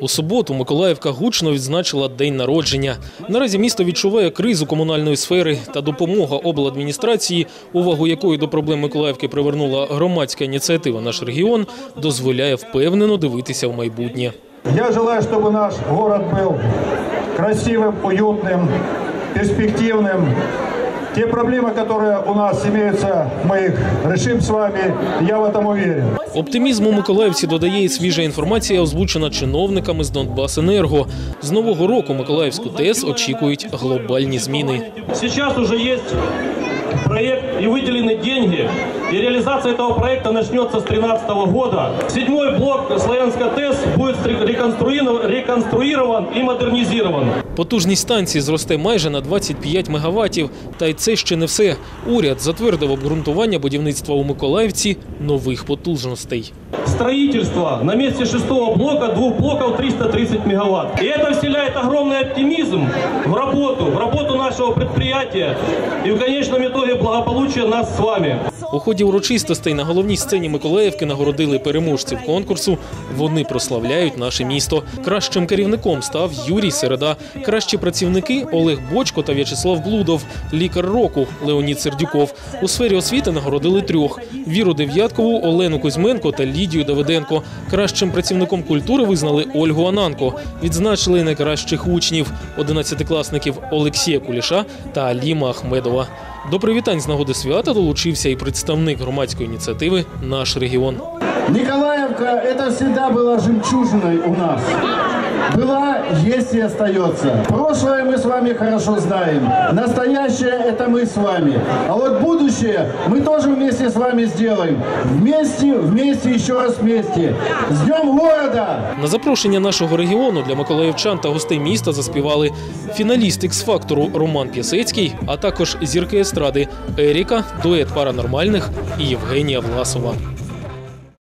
У суботу Миколаївка гучно відзначила день народження. Наразі місто відчуває кризу комунальної сфери та допомога обладміністрації, увагу якої до проблем Миколаївки привернула громадська ініціатива «Наш регіон», дозволяє впевнено дивитися в майбутнє. Я желаю, чтобы наш город был красивым, уютным, перспективным. Те проблемы, которые у нас имеются, мы их решим с вами, я в этом уверен. Оптимізму Миколаївці додає і свіжа інформація, озвучена чиновниками з Донбасенерго. З нового року Миколаївську ТЕС очікують глобальні зміни. Сейчас уже есть проект и выделены деньги. И реализация этого проекта начнется с 2013 года. Седьмой блок Славянска ТЭС будет реконструирован, реконструирован и модернизирован. Потужність станції зросте майже на 25 мегаваттів. Та й це ще не все. Уряд затвердив обґрунтування будівництва у Миколаївці нових потужностей. Строительство на месте шестого блока, двух блоков 330 мегаватт. И это вселяет огромный оптимизм в работу, в работу нашего предприятия и в конечном итоге благополучие нас с вами. У ході урочистостей на головній сцені Миколаївки нагородили переможців конкурсу. Вони прославляють наше місто. Кращим керівником став Юрій Середа. Кращі працівники Олег Бочко та В'ячеслав Блудов. Лікар року Леонід Сердюков. У сфері освіти нагородили трьох: Віру Дев'яткову, Олену Кузьменко та Лідію Давиденко. Кращим працівником культури визнали Ольгу Ананко. Відзначили найкращих учнів одинадцятикласників Олексія Куліша та Аліма Ахмедова. До привітань з нагоди свята долучився і представник громадської ініціативи Наш регіон. Николаевка это всегда была жемчужиной у нас. Была, есть и остается. Прошлое мы с вами хорошо знаем. Настоящее это мы с вами. А вот будущее мы тоже вместе с вами сделаем. Вместе, вместе, еще раз вместе. С Днем города! На запрошення нашого регіону для миколаївчан та гостей міста заспівали фіналіст X-фактору Роман П'ясецький, а також зірки естради Еріка, дует паранормальних і Євгенія Власова.